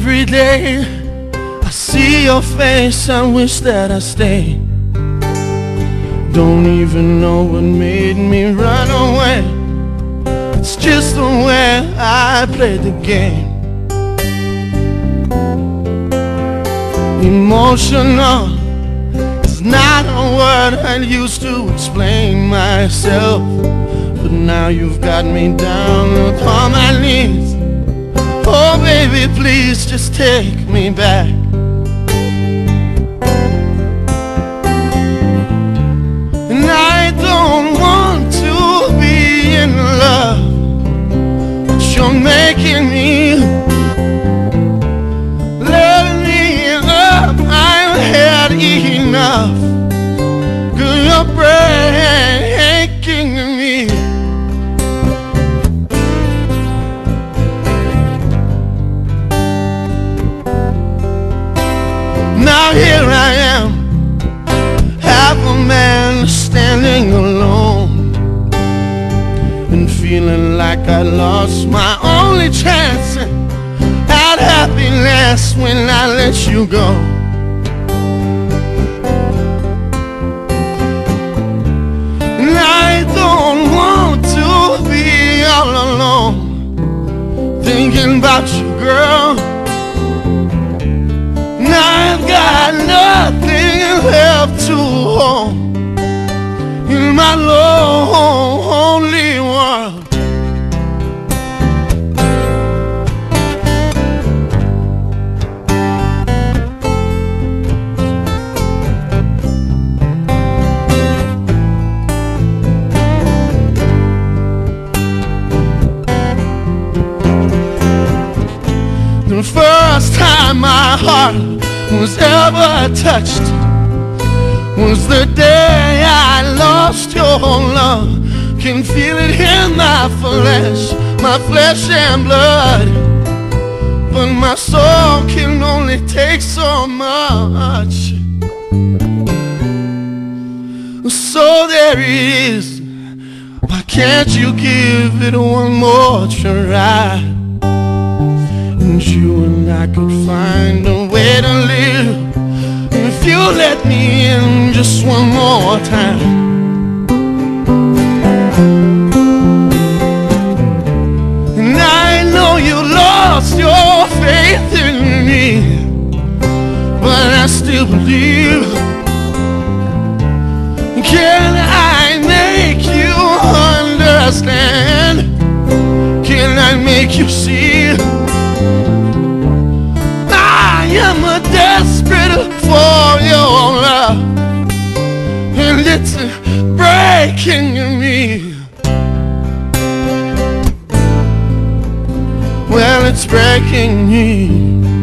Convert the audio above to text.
Every day I see your face, I wish that I stayed. Don't even know what made me run away. It's just the way I played the game. Emotional is not a word I used to explain myself. But now you've got me down upon my knees. Oh baby, please just take me back. Now here I am, half a man standing alone and feeling like I lost my only chance at happiness when I let you go. And I don't want to be all alone thinking about you, girl. To hold in my lonely world. The first time my heart was ever touched was the day I lost your love. Can feel it in my flesh, my flesh and blood. But my soul can only take so much. So there it is. Why can't you give it one more try? And you and I could find a way to live If you let me just one more time And I know you lost your faith in me But I still believe Can I make you understand? Can I make you see? It's breaking me